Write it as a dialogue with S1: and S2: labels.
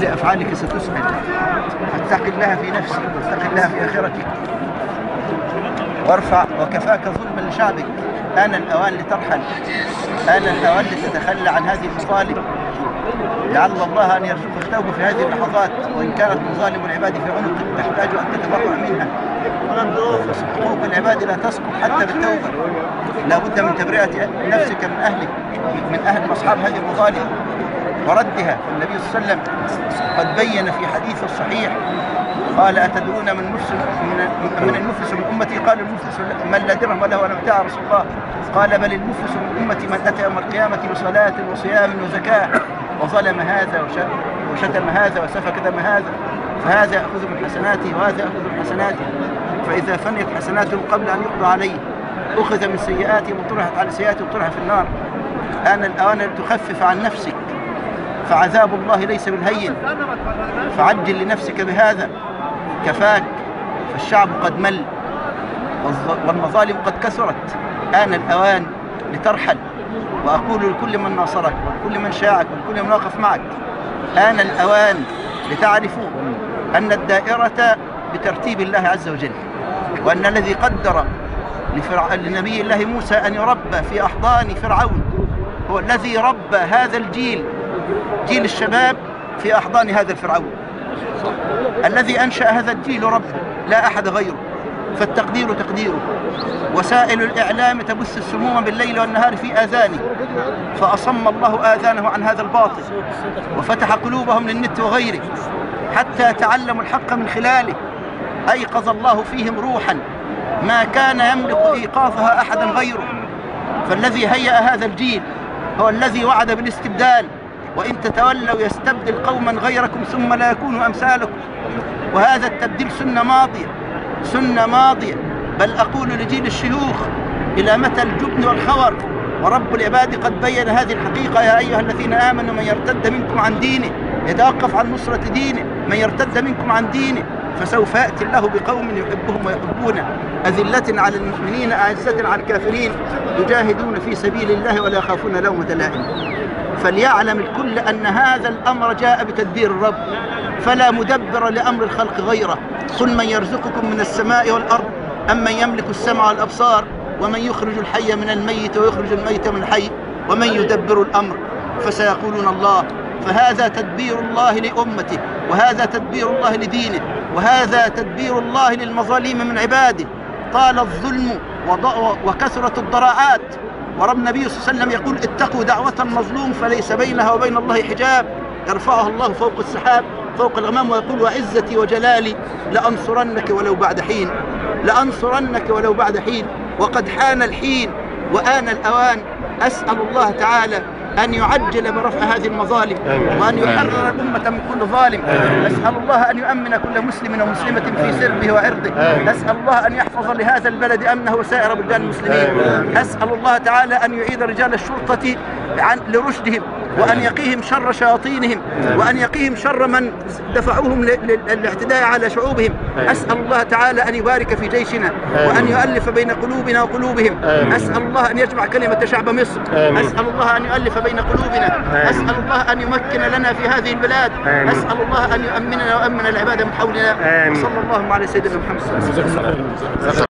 S1: كل أفعالك ستسأل فاتق الله في نفسك واتق الله في آخرتك وارفع وكفاك ظلما لشعبك. آن الأوان لترحل. آن الأوان لتتخلى عن هذه المظالم لعل الله أن يرزقك التوبة في هذه اللحظات. وإن كانت مظالم العباد في عنقك تحتاج أن تتبرع منها. حقوق العباد لا تسقط حتى بالتوبة. لا بد من تبرئة نفسك من أهلك من أهل أصحاب هذه المظالم وردها. النبي صلى الله عليه وسلم قد بين في حديث الصحيح قال أتدرون من مفلس من, من المفلس من أمتي؟ قال المفلس من لا درهم وله ولا متاع رسول الله. قال بل المفلس من أمتي من أتى يوم القيامة بصلاة وصيام وزكاة. وظلم هذا وشتم هذا وسفك دم هذا. فهذا يأخذ من حسناته وهذا يأخذ من حسناته. فإذا فنيت حسناته قبل أن يقضى عليه أخذ من سيئاته وطرحت على سيئاته وطرح في النار. آن الأوان أن تخفف عن نفسك. فعذاب الله ليس بالهين. فعجل لنفسك بهذا. كفاك. فالشعب قد مل. والمظالم قد كثرت آن الأوان لترحل. وأقول لكل من ناصرك ولكل من شاعك ولكل من وقف معك. آن الأوان لتعرفوا أن الدائرة بترتيب الله عز وجل. وأن الذي قدر لفرع... لنبي الله موسى أن يربى في أحضان فرعون. هو الذي ربى هذا الجيل. جيل الشباب في أحضان هذا الفرعون. الذي أنشأ هذا الجيل رب لا أحد غيره. فالتقدير تقديره. وسائل الإعلام تبث السموم بالليل والنهار في آذانه. فأصم الله آذانه عن هذا الباطل. وفتح قلوبهم للنت وغيره. حتى تعلموا الحق من خلاله. أيقظ الله فيهم روحا. ما كان يملك إيقاظها أحدا غيره. فالذي هيأ هذا الجيل هو الذي وعد بالاستبدال. وإن تتولوا يستبدل قوما غيركم ثم لا يكونوا أمثالكم. وهذا التبديل سنة ماضية سنة ماضية. بل أقول لجيل الشيوخ إلى متى الجبن والخور؟ ورب العباد قد بين هذه الحقيقة. يا أيها الذين آمنوا من يرتد منكم عن دينه يتوقف عن نصرة دينه. من يرتد منكم عن دينه فسوف يأتي الله بقوم يحبهم ويحبونه أذلة على المؤمنين أعزة على الكافرين. يجاهدون في سبيل الله ولا يخافون لومة لائم. فليعلم الكل أن هذا الأمر جاء بتدبير الرب. فلا مدبر لأمر الخلق غيره. قل من يرزقكم من السماء والأرض أم من يملك السمع والأبصار؟ ومن يخرج الحي من الميت ويخرج الميت من الحي؟ ومن يدبر الأمر؟ فسيقولون الله. فهذا تدبير الله لأمته وهذا تدبير الله لدينه. وهذا تدبير الله للمظالم من عباده. طال الظلم وكثرة الضراعات ورب النبي صلى الله عليه وسلم يقول اتقوا دعوة المظلوم فليس بينها وبين الله حجاب. يرفعها الله فوق السحاب فوق الغمام ويقول وعزتي وجلالي لأنصرنك ولو بعد حين. لأنصرنك ولو بعد حين. وقد حان الحين وآن الأوان. أسأل الله تعالى أن يعجل برفع هذه المظالم وأن يحرر الأمة من كل ظالم. أسأل الله أن يؤمن كل مسلم ومسلمة في سربه وعرضه. أسأل الله أن يحفظ لهذا البلد أمنه وسائر بلدان المسلمين. أسأل الله تعالى أن يعيد رجال الشرطة عن لرشدهم. وأن يقيهم شر شياطينهم وأن يقيهم شر من دفعوهم للاعتداء على شعوبهم. أسأل الله تعالى أن يبارك في جيشنا وأن يؤلف بين قلوبنا وقلوبهم. أسأل الله أن يجمع كلمة شعب مصر. أسأل الله أن يؤلف بين قلوبنا. أسأل الله أن يمكن لنا في هذه البلاد. أسأل الله أن يؤمننا ويؤمن العباد من حولنا. صلى الله على سيدنا محمد صلى الله عليه وسلم.